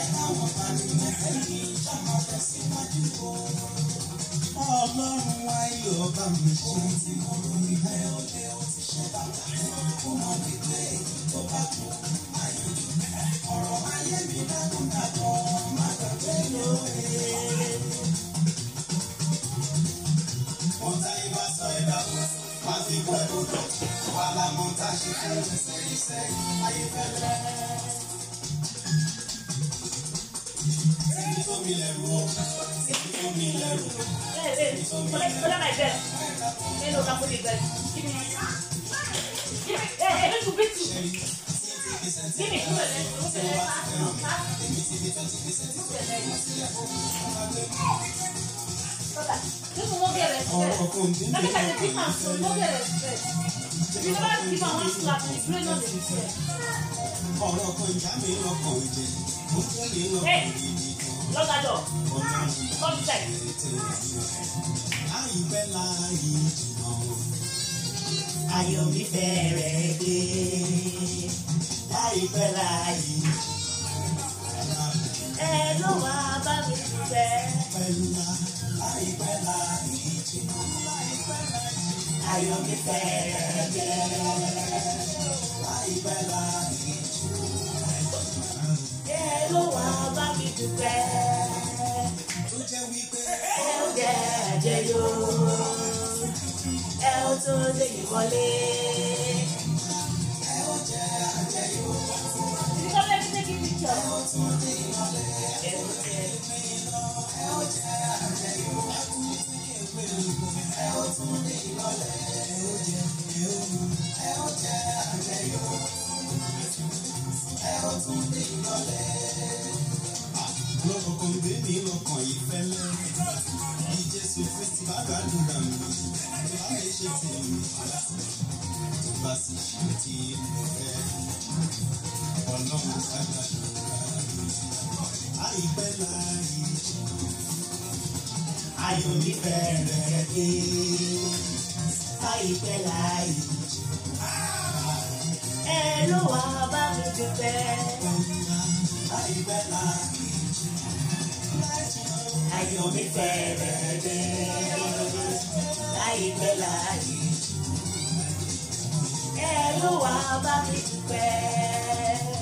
ẹ káwọn bá mi mẹ́fẹ́ mi sábà fẹ́ síwájú o. ọlọ́run ayọ̀ bá mi ṣe. ohun tí mo rò ní bẹ́ẹ̀ ó lé ó ti ṣe bàbá rẹ̀ kó mọ̀ mí pé èyí tó mi lẹ́rù o ìfún mi lẹ́rù. Fọlá máa jẹ nínú kakú ní ìgbẹ́ kí ni ẹ ẹ ẹ tún bí tù. Gini kúrò lẹ́yìn tó tẹ̀lé wá. Kọ́tà, nínú wọ́n bẹ̀rẹ̀ sílẹ̀. Lọ́kítà ti pín màá fún un, wọ́n bẹ̀rẹ̀ sílẹ̀. Ibi tó bá ti bá wọn sùn àti ìdúró náà lè sílẹ̀. Ọ̀rọ̀ kan ìjà mi ń lọ kọ̀ ìjẹ́, mo fún mi ń lọ kọ̀ ìjẹ́. Lock that Come check. Àyùbẹ́ láàyè jùlọ. Ayọ̀ mi fẹ́rẹ̀ dé. Àyùbẹ́ láàyè jùlọ. Ẹ ló dúpẹ́ tó jẹ́ wípé ẹ ó jẹ́ àjẹyó ẹ ó tó lè wọlé ẹ ó jẹ́ àjẹyó ẹ ó tó lè wọlé ẹ ó jẹ́ ẹ ó jẹ́ àjẹyó ẹ ó tó lè wọlé ẹ ó jẹ́ ẹ ó jẹ́ àjẹyó ẹ ó tó lè wọlé lọ́kọ̀ọ̀kan gbé mi lọ́kàn yìí fẹ́lẹ́ bí Jésù Kristi bá gbàdúrà mi tó bá lè ṣe tèmi tó bá sì ṣe tí fẹ́ Ọlọ́run bá gbàdúrà mi láàyè ayọ̀ nífẹ̀ rẹ̀ dé àìpẹ́ láàyè ẹ ló wà bá mi dúpẹ́ àìpẹ́ láàyè láyọ̀ nífẹ̀ẹ́ rẹ̀ dé láìpẹ́ láàyè ẹ ló wà bá mi pẹ́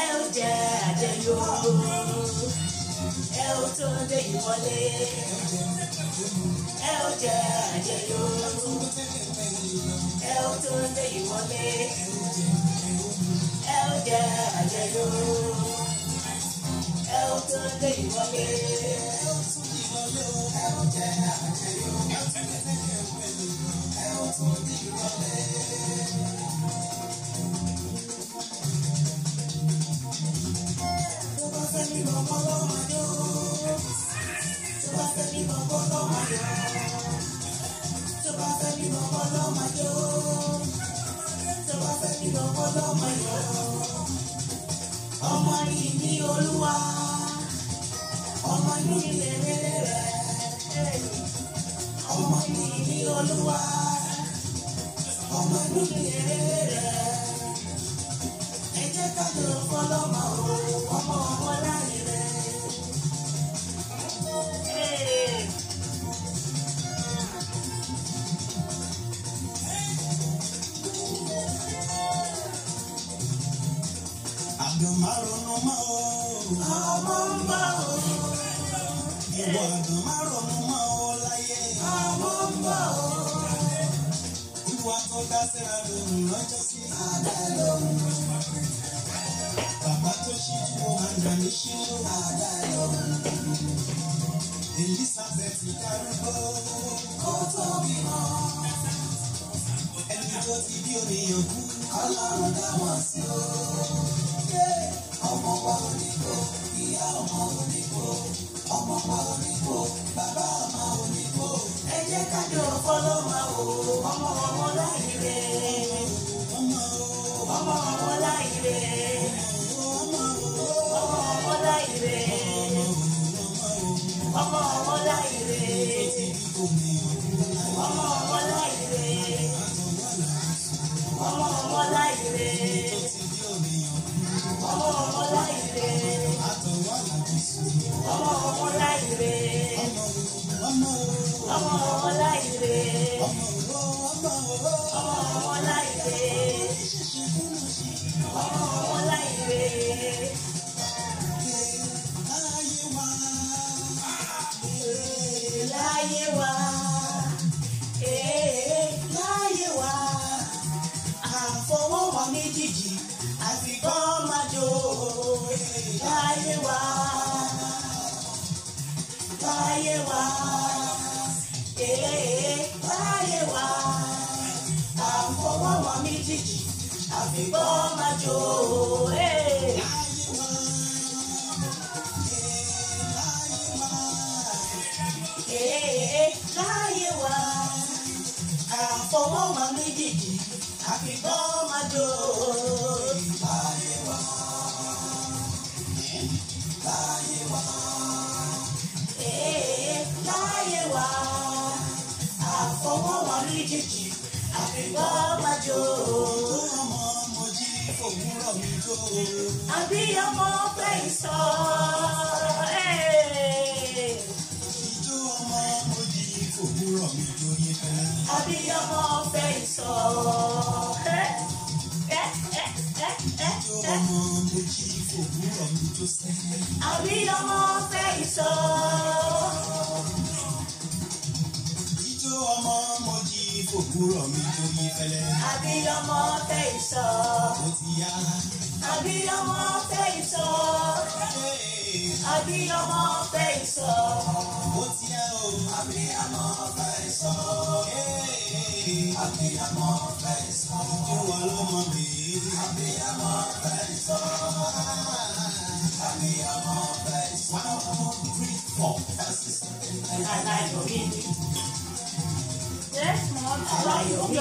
ẹ ó jẹ àjẹyó ẹ ó tó dé ìwọlé ẹ ó jẹ àjẹyó ẹ ó tó dé ìwọlé ẹ ó jẹ àjẹyó ẹ ó tán lé ìwọlé. ẹ ó jẹ àjẹyó ẹ ó tún di ìrọ̀lẹ́. mi bọ̀bọ̀ lọ́wọ́ yó. Tó bá fẹ́ mi bọ̀bọ̀ lọ́wọ́ yó. Tó bá fẹ́ mi bọ̀bọ̀ lọ́wọ́ yó. Tó bá fẹ́ mi bọ̀bọ̀ lọ́wọ́ yó. Ọmọ ni mi olúwa ọmọ mi ní olúwa ọmọ inú mi èrè rẹ ẹ jẹ́ ká lè fọlọ́mọ ọmọ ọmọ láyé rẹ. àdùnmárùn-ún máa ń bá ọ ìwọ àgàn má ronú mọ́ ọ láyé. àmọ́ ń bọ̀ ọ́. ìwà tó dá síra lòun lọ́jọ́ sí. àdá lòun. bàbá tó ṣí ju àgbà ní ṣílò. àdá lòun. Elizabeth darúgbó. ó ẹni tó ti bí omi yòókù. ọlọ́run dá wọn sí o ìyá ọmọ òyìnbó ọmọ ọmọ òyìnbó bàbá ọmọ òyìnbó ẹ jẹ́ ká jọ fọlọ́mọ o ọmọ ọmọ láìre ọmọ ọmọ láìre ọmọ ọmọ láìre ọmọ ọmọ láìre ọmọ ọmọ láìre ọmọ ọmọ láìre. fáyé wá ee fáyé wá à ń fọwọ́ wọn méjèèjì àfìgbọ́ máa jò ee. láyé wá à ń fọwọ́ wọn méjèèjì fọwọ́ wa méjèèjì àfikọ́ wájú. tó ọmọ mo jí fòwúrọ̀ mi tó. àbíyọmọ fẹ́ ìsọ. ìjó ọmọ mo jí fòwúrọ̀ mi tó yẹ fẹ́. àbíyọmọ fẹ́ ìsọ. ìjó ọmọ mo jí fòwúrọ̀ mi tó sẹ́. àbíyọmọ fẹ́ ìsọ jó ọmọ mo jí fòkúrọ̀ mi torí fẹlẹ́. abiyamọ fẹ́ ìṣọ́. ó ti yá. abiyamọ fẹ́ ìṣọ́. abiyamọ fẹ́ ìṣọ́. ó ti yá o. abiyamọ fẹ́ ìṣọ́. abiyamọ fẹ́ ìṣọ́. ojú wa ló mọ mi. abiyamọ fẹ́ ìṣọ́. abiyamọ fẹ́ ìṣọ́. one two three four five six seven eight nine nine. Yes, mom. I love you.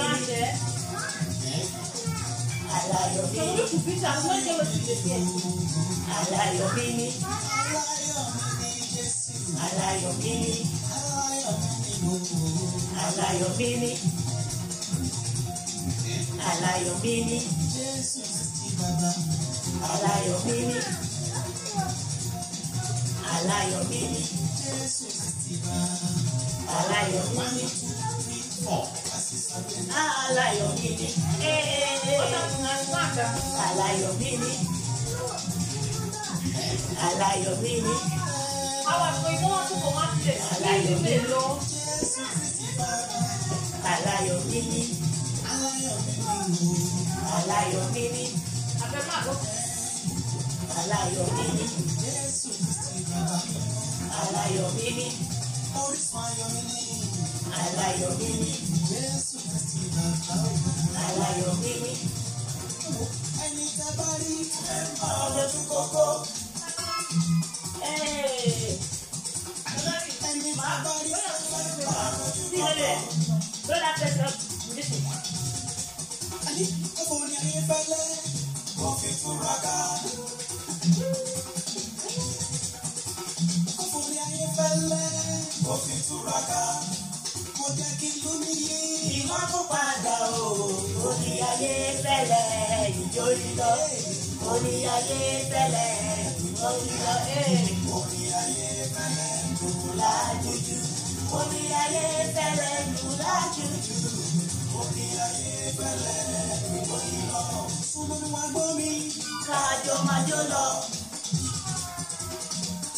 I love your baby. I love your baby. I love your baby. I love your baby. I love your baby. I love your baby. I love your baby. I love your baby. Aláyọ̀ mi ni. Aláyọ̀ mi ni. Aláyọ̀ mi ni. Àwọn àgbẹ̀ ìwọ́n tún kò máa tẹ̀. Aláyọ̀ mi lọ. Aláyọ̀ mi ni. Aláyọ̀ mi ni. Abẹ́ Orísun ayọ̀ mi ni. Aláyọ̀ mi ni. Jésù Kristi bàbá òun. Aláyọ̀ mi ni. Ẹni tẹ́ bá rí ẹ Jorí lọ orí ayé tẹ́lẹ̀ orí lọ orí ayé tẹ́lẹ̀ dùn lájújú orí ayé tẹ́lẹ̀ dùn mi káàjọ máa jó lọ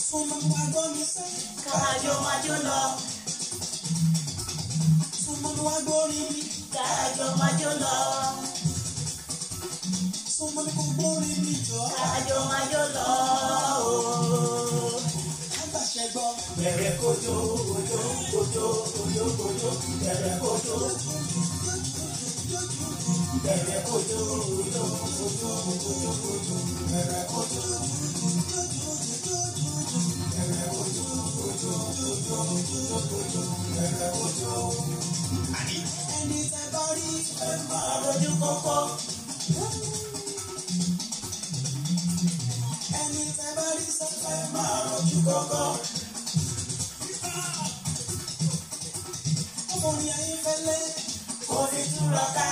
súnmọ́nú wa gbọ́ mi sẹ́ káàjọ máa jó lọ súnmọ́nú máa jó lọ mo ní kó gbórí mi jọ. àjò máa gbọ́ngàn. Ọmọ mi ayé fẹ́lẹ́, kò ní túra ká.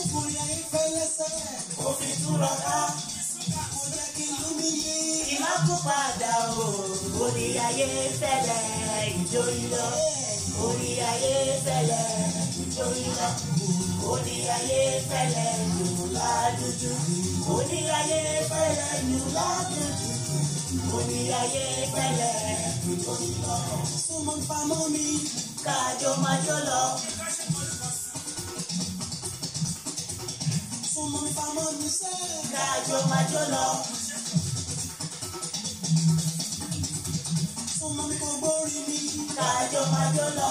Ọmọ mi ayé fẹ́lẹ́ sẹ́ẹ̀, kò ní túra ká. Mo jẹ́ kí inú mi yé. Ìmá kó padà o, orí ayé fẹ́lẹ́, ìjó ìlọ. Orí ayé fẹ́lẹ́, ìjó ìlọ orí ayé fẹ́lẹ́ lù ládùjú orí ayé fẹ́lẹ́ lù ládùjú orí ayé fẹ́lẹ́ lù lọ. súnmọ́ ń pamọ́ mi káàjọ máa jọ lọ. súnmọ́ ń pamọ́ mi sẹ́ káàjọ máa jọ lọ. súnmọ́ ń kọ́ gbórí mi káàjọ máa jọ lọ.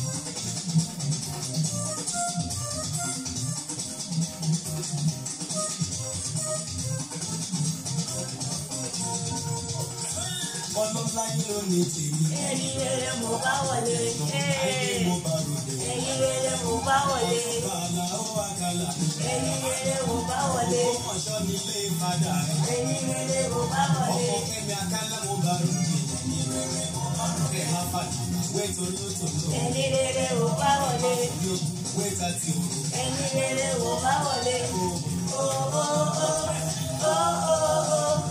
láyé lónìí tèmi. ẹni rere mo bá wọlé. ayé mo bá ròde. ẹni rere mo bá wọlé. bàlá ó wà kálá. ẹni rere mo bá wọlé. ó mọ̀ṣọ́ nílé padà. ẹni rere mo bá wọlé. ọkọ kẹmi akálá mo bá ròde. ẹni rere mo bá ròde. ẹ máa fàjì wé tolótòló. ẹni rere mo bá wọlé. yóò wé tàtí òru. ẹni rere mo bá wọlé. ó ó ó ó ó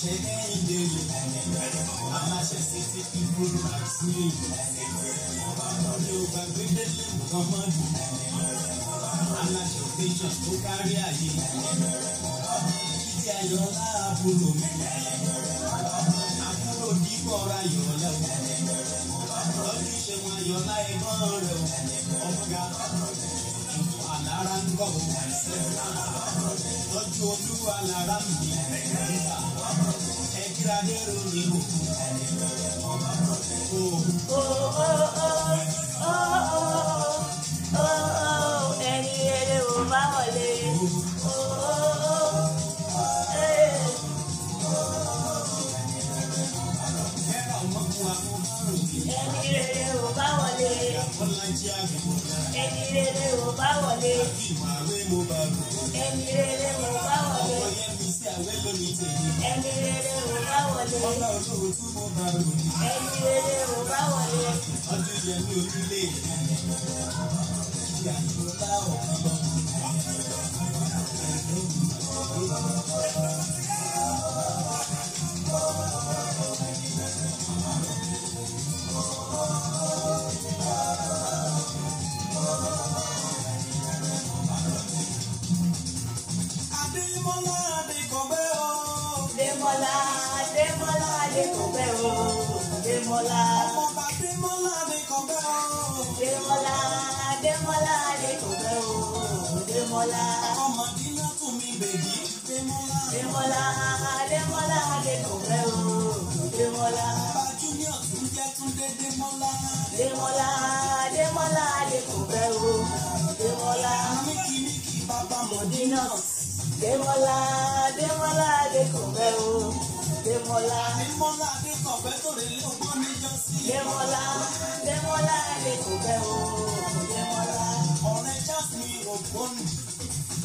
Shaking the a city people like me. I'm on you, but we didn't come I'm a show pictures to carry a year. Ìdí ayọ̀ láàbùrò mi. Àbúrò bíbọ̀ Oh ń Oh, oh, oh, oh, oh. oh. ẹni rere ò bá wọlé ẹni rere ò bá wọlé ẹni rere ò bá wọlé ẹni rere ò bá wọlé. ọdún yẹn ní ojúlé Demola, Ọmọba demola, Adékọ̀bẹ́ o. demola, demola, Adékọ̀bẹ́ o. demola, Ọmọ Dínà tún mi bèbí. demola. Demola, demola, Adékọ̀bẹ́ o. Adémọ́lá. Bàbá Júnior tún jẹ́ Túndé Démọ́lá. Adémọ́lá Adémọ́lá Adékọ̀bẹ́ o. Adémọ́lá. Míkì míkì bàbá Mọ̀dínà. Adémọ́lá Adémọ́lá Adékọ̀bẹ́ o. Dẹ́mọ́lá. Dẹ́mọ́lá Adékọ̀bẹ́ tó rè lé ọgbọ́n níjọ́ sí. Dẹ́mọ́lá Dẹ́mọ́lá Adékọ̀bẹ́ o. Dẹ́mọ́lá. Ọ̀rẹ́ Charles mi ò gbọ́n.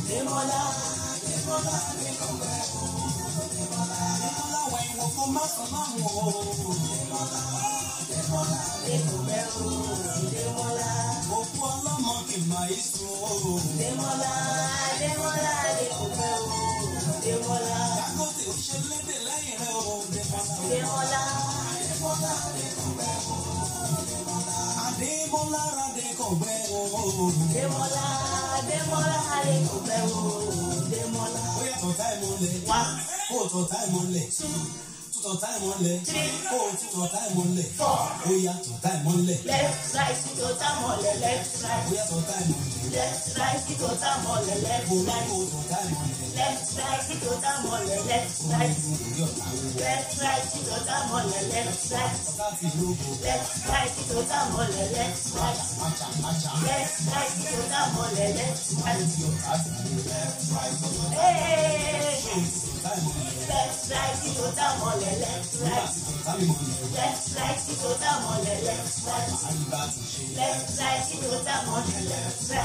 Dẹ́mọ́lá Dẹ́mọ́lá Adékọ̀bẹ́ o. Demola, wà ìwọ̀n kó má sọ máa wọ̀ o. Dẹ́mọ́lá Dẹ́mọ́lá Demola, maa wo o. Dẹ́mọ́lá. Òkú ọlọ́mọ kì máa ń sùn o. Dẹ́mọ́lá Dẹ́mọ́lá Demola, sun o. Adébọ́lá. Adékọ̀gbẹ́ o. Adébọ́lá Adékọ̀gbẹ́ Adékọ̀gbẹ́ o. Adébọ́lá. Ó yàtọ̀ táìmù lẹ̀. Wá. Ó tọ̀ táìmù lẹ̀. tọ̀tá ìmọ̀lẹ̀. kó o tún tọ̀tá ìmọ̀lẹ̀. ó yá tọ̀tá ìmọ̀lẹ̀. left right kí tọ̀tá mọ̀lẹ̀ left right. ó yá tọ̀tá ìmọ̀lẹ̀. left right kí tọ̀tá mọ̀lẹ̀ left right. kó o tọ̀tá left right kí tọ̀tá mọ̀lẹ̀ left right. left right kí tọ̀tá mọ̀lẹ̀ left right. left right kí tọ̀tá mọ̀lẹ̀ left right. left right kí tọ̀tá mọ̀lẹ̀ left right. left right kí left right left right kí tó dá mọ́lẹ̀ left right left right kí tó dá mọ́lẹ̀ left right.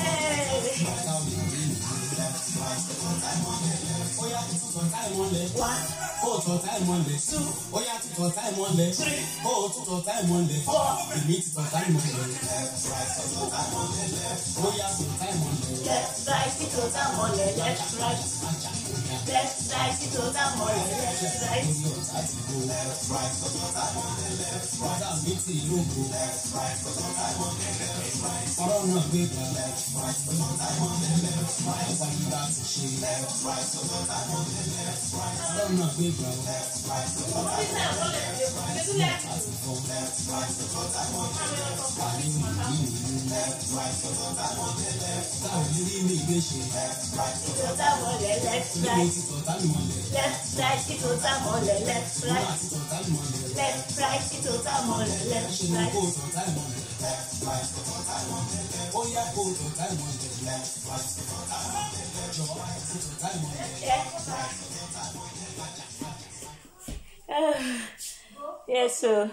Hey. Oya tutu tọ̀tá ìmọ̀lẹ̀. One. Kó o tọ̀tá ìmọ̀lẹ̀. Two. Oya tutu tọ̀tá ìmọ̀lẹ̀. Three. o tutu tọ̀tá ìmọ̀lẹ̀. Four. Èmi ti tọ̀tá ìmọ̀lẹ̀. Oya tọ̀tá ìmọ̀lẹ̀. Left right ti tọ̀tá ìmọ̀lẹ̀. Left right. Left right ti tọ̀tá ìmọ̀lẹ̀. Left right. Left right ti tọ̀tá ìmọ̀lẹ̀. Left right. Bàbá mi ti ìlú ògbó. Left right ti tọ̀tá ìmọ̀lẹ̀. Left right. Ọ̀rọ̀ náà gbé gbà. Left right ti tọ̀tá ìmọ̀lẹ̀. Left right. Ọ̀sán ìgbà ti ṣe. Left right ti tọ̀tá ìmọ̀lẹ̀. Ọlọ́run náà gbé ìgbà wọn. Táwọn ilé ilé ìgbé ṣe. Títò táwọn lẹ̀ left right. Títò táwọn lẹ̀ left right. Títò táwọn lẹ̀ left right. Títò táwọn lẹ̀ left right. Títò táwọn lẹ̀ left right. Ṣé ni kò tọ̀ táwọn lẹ̀ left right? Ó yá kò tọ̀ táwọn lẹ̀. yes, sir.